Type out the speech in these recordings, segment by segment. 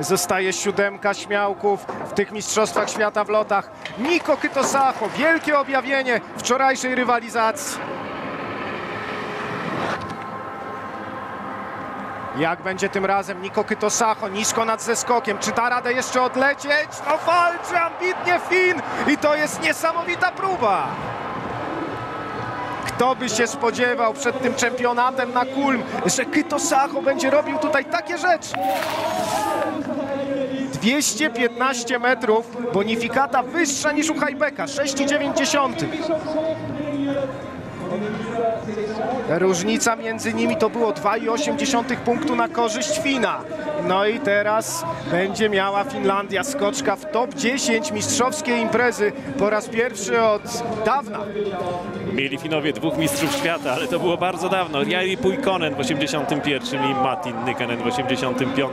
Zostaje siódemka śmiałków w tych mistrzostwach świata w lotach. Niko Kytosacho, wielkie objawienie wczorajszej rywalizacji. Jak będzie tym razem Niko Kytosacho nisko nad zeskokiem? Czy da radę jeszcze odlecieć? No walczy ambitnie Fin i to jest niesamowita próba. Kto by się spodziewał przed tym czempionatem na Kulm, że Kytosacho będzie robił tutaj takie rzeczy? 215 metrów, bonifikata wyższa niż u Hajbeka, 6,9. Różnica między nimi to było 2,8 punktu na korzyść Fina. No i teraz będzie miała Finlandia skoczka w top 10 mistrzowskiej imprezy po raz pierwszy od dawna. Mieli Finowie dwóch mistrzów świata, ale to było bardzo dawno. Jari Puikonen w 81 i Matin Nykanen w 85,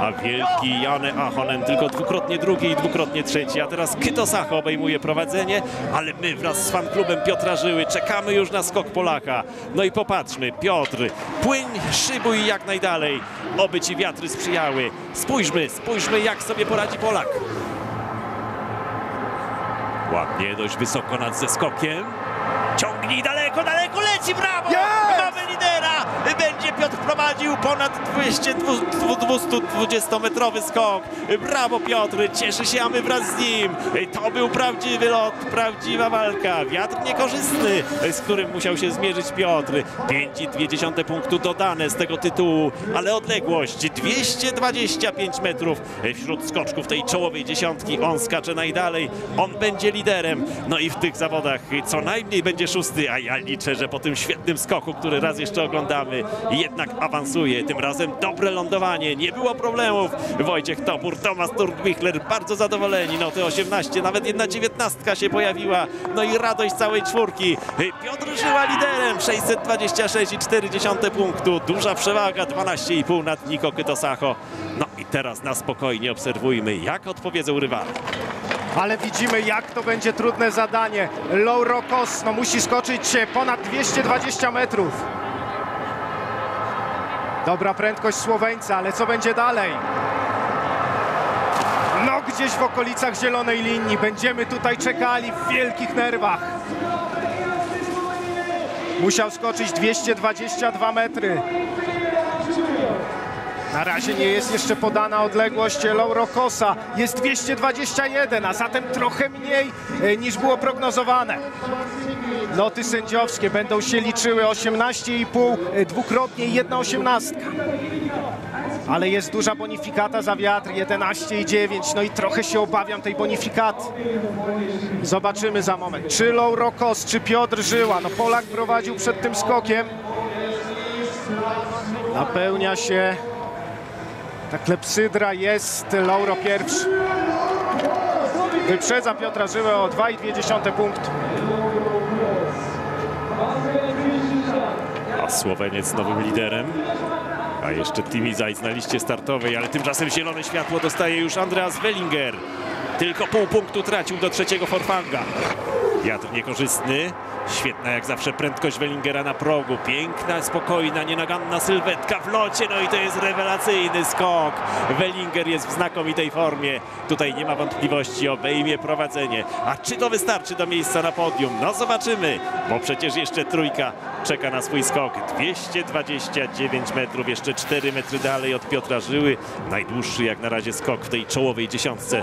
a wielki Jane Ahonen tylko dwukrotnie drugi i dwukrotnie trzeci, a teraz Kytosacho obejmuje prowadzenie, ale my wraz z fanklubem Piotra Żyły czekamy już na skok Polaka. No i popatrzmy, Piotr, płyń, szybuj jak najdalej, oby ci wiatry sprzyjały. Spójrzmy, spójrzmy jak sobie poradzi Polak. Ładnie, dość wysoko nad zeskokiem. Ciągnij daleko, daleko, leci, brawo! Jest! Piotr prowadził ponad 200, 220-metrowy skok. Brawo Piotr, cieszy się, a my wraz z nim. To był prawdziwy lot, prawdziwa walka. Wiatr niekorzystny, z którym musiał się zmierzyć Piotr. 5,2 punktu dodane z tego tytułu, ale odległość 225 metrów wśród skoczków tej czołowej dziesiątki. On skacze najdalej, on będzie liderem. No i w tych zawodach co najmniej będzie szósty, a ja liczę, że po tym świetnym skoku, który raz jeszcze oglądamy, jednak awansuje. Tym razem dobre lądowanie, nie było problemów. Wojciech Topór, Tomasz Turkbichler bardzo zadowoleni. No te 18, nawet jedna dziewiętnastka się pojawiła. No i radość całej czwórki. Piotr Żyła liderem, 626,4 punktu. Duża przewaga, 12,5 nad Niko Kytosacho. No i teraz na spokojnie obserwujmy, jak odpowiedzą rywale. Ale widzimy, jak to będzie trudne zadanie. Lauro Kos no, musi skoczyć się ponad 220 metrów. Dobra prędkość Słoweńca, ale co będzie dalej? No gdzieś w okolicach zielonej linii. Będziemy tutaj czekali w wielkich nerwach. Musiał skoczyć 222 metry. Na razie nie jest jeszcze podana odległość Lauro Kosa. Jest 221, a zatem trochę mniej e, niż było prognozowane. Loty sędziowskie będą się liczyły 18,5, e, dwukrotnie i jedna osiemnastka. Ale jest duża bonifikata za wiatr, 11,9. No i trochę się obawiam tej bonifikaty. Zobaczymy za moment, czy Lauro Kos, czy Piotr Żyła. No Polak prowadził przed tym skokiem. Napełnia się ta klepsydra jest Lauro pierwszy. Wyprzedza Piotra Żyłę o 2,2 punktu. A Słoweniec nowym liderem. A jeszcze Timi Zajc na liście startowej, ale tymczasem zielone światło dostaje już Andreas Wellinger. Tylko pół punktu tracił do trzeciego Forfanga. Wiatr niekorzystny. Świetna jak zawsze prędkość Wellingera na progu. Piękna, spokojna, nienaganna sylwetka w locie. No i to jest rewelacyjny skok. Wellinger jest w znakomitej formie. Tutaj nie ma wątpliwości, obejmie prowadzenie. A czy to wystarczy do miejsca na podium? No zobaczymy, bo przecież jeszcze trójka czeka na swój skok. 229 metrów, jeszcze 4 metry dalej od Piotra Żyły. Najdłuższy jak na razie skok w tej czołowej dziesiątce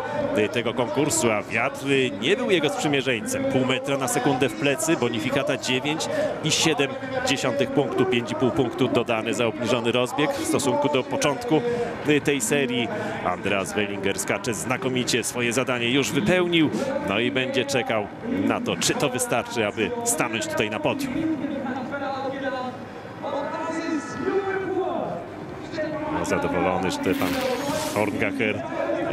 tego konkursu, a wiatr nie był jego sprzymierzeńcem. Pół metra na sekundę w plecy, bonifikata 9 i 7 dziesiątych punktu, 5,5 punktu dodany za obniżony rozbieg w stosunku do początku tej serii. Andreas Wellinger skacze znakomicie, swoje zadanie już wypełnił, no i będzie czekał na to, czy to wystarczy, aby stanąć tutaj na podium. No, zadowolony Stefan Horngacher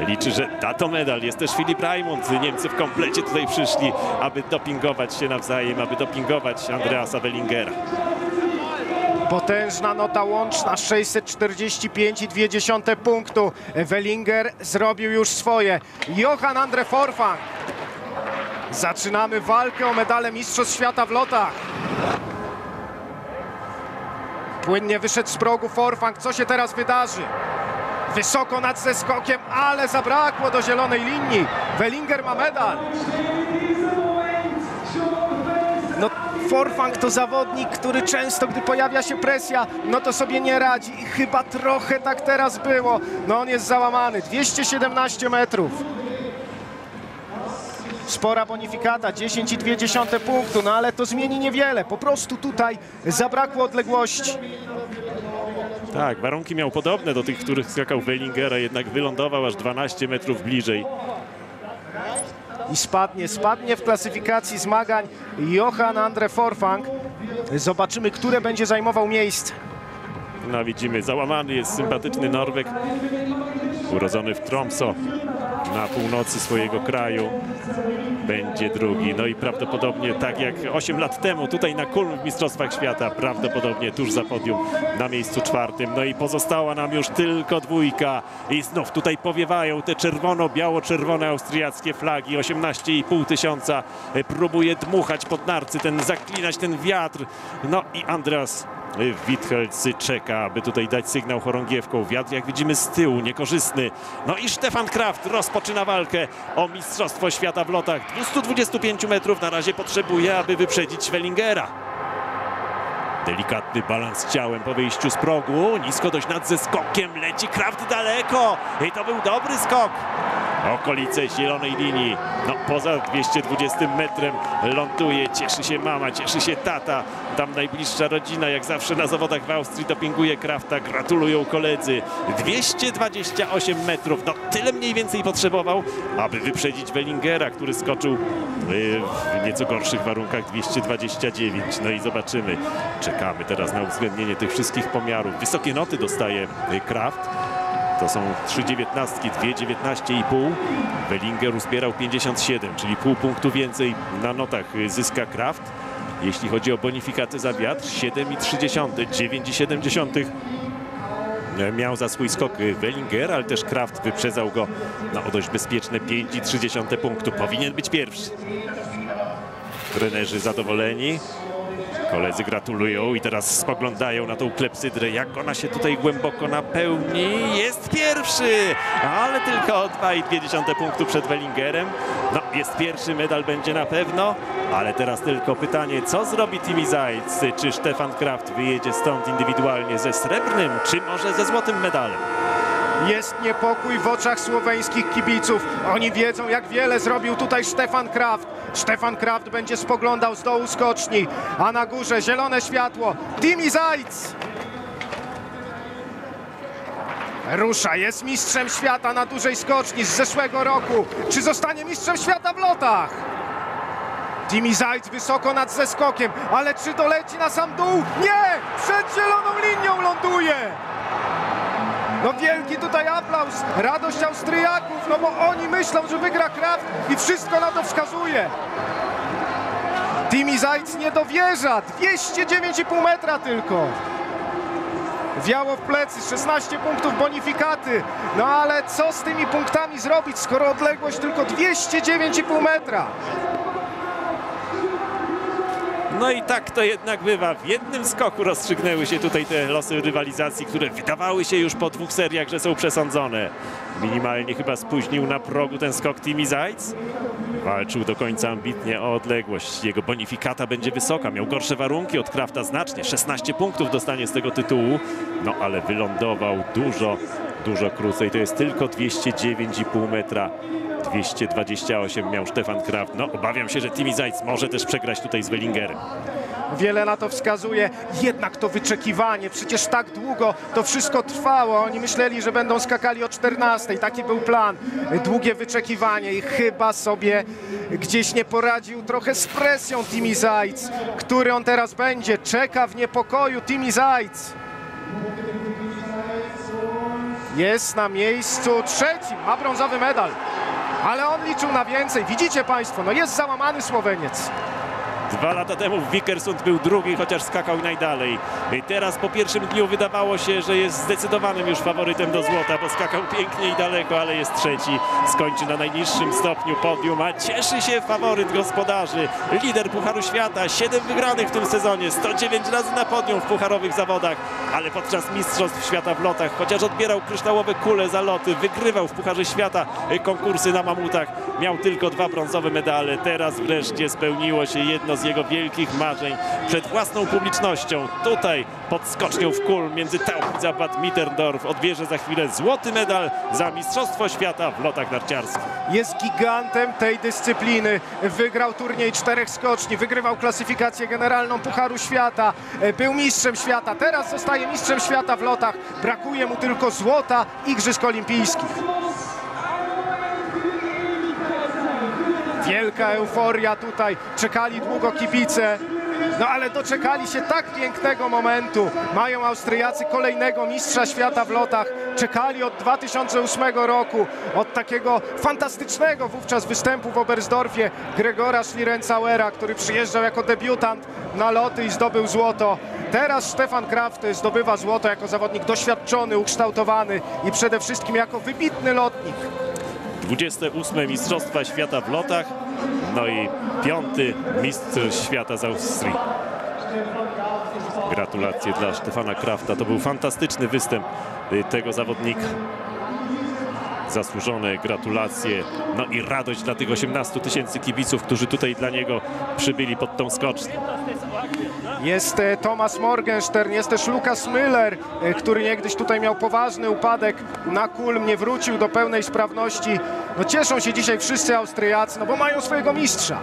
liczy, że da to medal. Jest też Filip Raimund. Niemcy w komplecie tutaj przyszli, aby dopingować się nawzajem, aby dopingować Andreasa Wellingera. Potężna nota łączna 645,2 punktu. Wellinger zrobił już swoje. Johan Andre Forfang. Zaczynamy walkę o medale Mistrzostw Świata w lotach. Płynnie wyszedł z progu Forfang. Co się teraz wydarzy? Wysoko nad zeskokiem, ale zabrakło do zielonej linii. Wellinger ma medal. No, Forfang to zawodnik, który często, gdy pojawia się presja, no to sobie nie radzi. I chyba trochę tak teraz było. No on jest załamany. 217 metrów. Spora bonifikata, 10,2 punktu, no ale to zmieni niewiele. Po prostu tutaj zabrakło odległości. Tak, warunki miał podobne do tych, których skakał Wellingera, jednak wylądował aż 12 metrów bliżej. I spadnie, spadnie w klasyfikacji zmagań Johan Andre Forfang. Zobaczymy, które będzie zajmował miejsce. No widzimy, załamany jest sympatyczny Norweg, urodzony w Tromso na północy swojego kraju. Będzie drugi, no i prawdopodobnie tak jak 8 lat temu tutaj na Kulm w Mistrzostwach Świata, prawdopodobnie tuż za podium na miejscu czwartym. No i pozostała nam już tylko dwójka i znów tutaj powiewają te czerwono-biało-czerwone austriackie flagi. 18,5 tysiąca próbuje dmuchać pod narcy, ten zaklinać ten wiatr. No i Andreas Withelc czeka, aby tutaj dać sygnał chorągiewką. Wiatr, jak widzimy, z tyłu, niekorzystny. No i Stefan Kraft rozpoczyna walkę o Mistrzostwo Świata w lotach. 225 metrów na razie potrzebuje, aby wyprzedzić Wellingera. Delikatny balans ciałem po wyjściu z progu. Nisko dość nad zeskokiem. Leci Kraft daleko. I to był dobry skok. Okolice zielonej linii. No poza 220 metrem ląduje. Cieszy się mama, cieszy się tata. Tam najbliższa rodzina, jak zawsze na zawodach w Austrii dopinguje Krafta. Gratulują koledzy. 228 metrów. No tyle mniej więcej potrzebował, aby wyprzedzić Wellingera, który skoczył y, w nieco gorszych warunkach 229. No i zobaczymy. Czekamy teraz na uwzględnienie tych wszystkich pomiarów. Wysokie noty dostaje y, Kraft. To są trzy dziewiętnastki, dwie dziewiętnaście i pół. Wellinger uzbierał 57, czyli pół punktu więcej na notach zyska Kraft. Jeśli chodzi o bonifikatę za wiatr, 7,3, 9,7 miał za swój skok Wellinger, ale też Kraft wyprzedzał go na o dość bezpieczne 5,3 punktu. Powinien być pierwszy. Trenerzy zadowoleni. Koledzy gratulują i teraz spoglądają na tą klepsydrę, jak ona się tutaj głęboko napełni. Jest pierwszy, ale tylko o 2,2 punktu przed Wellingerem. No, jest pierwszy, medal będzie na pewno, ale teraz tylko pytanie, co zrobi Timi Zajc? Czy Stefan Kraft wyjedzie stąd indywidualnie ze srebrnym, czy może ze złotym medalem? Jest niepokój w oczach słoweńskich kibiców. Oni wiedzą, jak wiele zrobił tutaj Stefan Kraft. Stefan Kraft będzie spoglądał z dołu skoczni, a na górze zielone światło. Timi Zajc! Rusza, jest mistrzem świata na dużej skoczni z zeszłego roku. Czy zostanie mistrzem świata w lotach? Timi Zajc wysoko nad zeskokiem, ale czy doleci na sam dół? Nie! Przed zieloną linią ląduje! No wielki tutaj aplauz, radość Austriaków, no bo oni myślą, że wygra Kraft i wszystko na to wskazuje. Timi Zajc nie dowierza, 209,5 metra tylko. Wiało w plecy, 16 punktów bonifikaty. No ale co z tymi punktami zrobić, skoro odległość tylko 209,5 metra? No i tak to jednak bywa. W jednym skoku rozstrzygnęły się tutaj te losy rywalizacji, które wydawały się już po dwóch seriach, że są przesądzone. Minimalnie chyba spóźnił na progu ten skok Timi Zajc. Walczył do końca ambitnie o odległość. Jego bonifikata będzie wysoka. Miał gorsze warunki od Krafta znacznie. 16 punktów dostanie z tego tytułu. No ale wylądował dużo, dużo krócej. To jest tylko 209,5 metra. 228 miał Stefan Kraft. No obawiam się, że Timi Zajc może też przegrać tutaj z Wellingerem. Wiele na to wskazuje, jednak to wyczekiwanie, przecież tak długo to wszystko trwało. Oni myśleli, że będą skakali o 14, taki był plan. Długie wyczekiwanie i chyba sobie gdzieś nie poradził trochę z presją Timi Zajc, który on teraz będzie. Czeka w niepokoju Timi Zajc. Jest na miejscu trzecim, ma brązowy medal. Ale on liczył na więcej. Widzicie Państwo, no jest załamany Słoweniec. Dwa lata temu Wickersund był drugi, chociaż skakał najdalej. I teraz po pierwszym dniu wydawało się, że jest zdecydowanym już faworytem do złota, bo skakał pięknie i daleko, ale jest trzeci. Skończy na najniższym stopniu podium, a cieszy się faworyt gospodarzy. Lider Pucharu Świata, 7 wygranych w tym sezonie, 109 razy na podium w pucharowych zawodach. Ale podczas Mistrzostw Świata w lotach, chociaż odbierał kryształowe kule za loty, wygrywał w Pucharze Świata konkursy na mamutach, miał tylko dwa brązowe medale. Teraz wreszcie spełniło się jedno z jego wielkich marzeń przed własną publicznością. Tutaj pod skocznią w kul między Tauchitz a Bad Mitterndorf odbierze za chwilę złoty medal za Mistrzostwo Świata w lotach narciarskich. Jest gigantem tej dyscypliny. Wygrał turniej czterech skoczni, wygrywał klasyfikację generalną Pucharu Świata, e, był mistrzem świata, teraz zostaje mistrzem świata w lotach. Brakuje mu tylko złota Igrzysk Olimpijskich. Wielka euforia tutaj, czekali długo kibice. No ale doczekali się tak pięknego momentu. Mają Austriacy kolejnego mistrza świata w lotach. Czekali od 2008 roku, od takiego fantastycznego wówczas występu w Oberstdorfie Gregora Schlierencauera, który przyjeżdżał jako debiutant na loty i zdobył złoto. Teraz Stefan Kraft zdobywa złoto jako zawodnik doświadczony, ukształtowany i przede wszystkim jako wybitny lotnik. 28 Mistrzostwa Świata w lotach, no i piąty mistrz świata z Austrii. Gratulacje dla Stefana Krafta. To był fantastyczny występ y, tego zawodnika. Zasłużone gratulacje, no i radość dla tych 18 tysięcy kibiców, którzy tutaj dla niego przybyli pod tą skocznię. Jest e, Thomas Morgenstern, jest też Lukas Müller, e, który niegdyś tutaj miał poważny upadek na Kulm, nie wrócił do pełnej sprawności. No cieszą się dzisiaj wszyscy Austriacy, no bo mają swojego mistrza.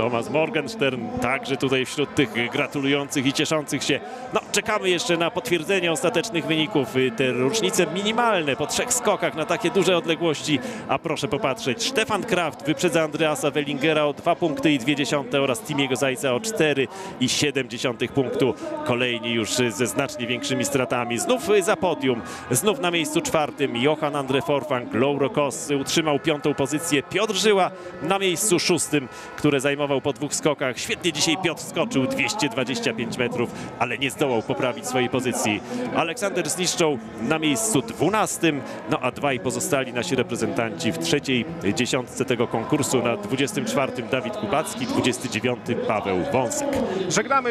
Thomas Morgenstern także tutaj wśród tych gratulujących i cieszących się. No, czekamy jeszcze na potwierdzenie ostatecznych wyników. Y, Te różnice minimalne po trzech skokach na takie duże odległości. A proszę popatrzeć, Stefan Kraft wyprzedza Andreasa Wellingera o 2 punkty i 2 dziesiąte oraz Timiego Zajca o 4 i 7 dziesiątych punktu. Kolejni już ze znacznie większymi stratami. Znów y, za podium, znów na miejscu czwartym Johan Andre Forfang, Lauro Kos utrzymał piątą pozycję. Piotr Żyła na miejscu szóstym, które zajmował po dwóch skokach. Świetnie dzisiaj Piotr skoczył 225 metrów, ale nie zdołał poprawić swojej pozycji. Aleksander Zniszczą na miejscu dwunastym, no a dwaj pozostali nasi reprezentanci w trzeciej dziesiątce tego konkursu na 24 Dawid Kubacki, 29 Paweł Wąsek. Żegnamy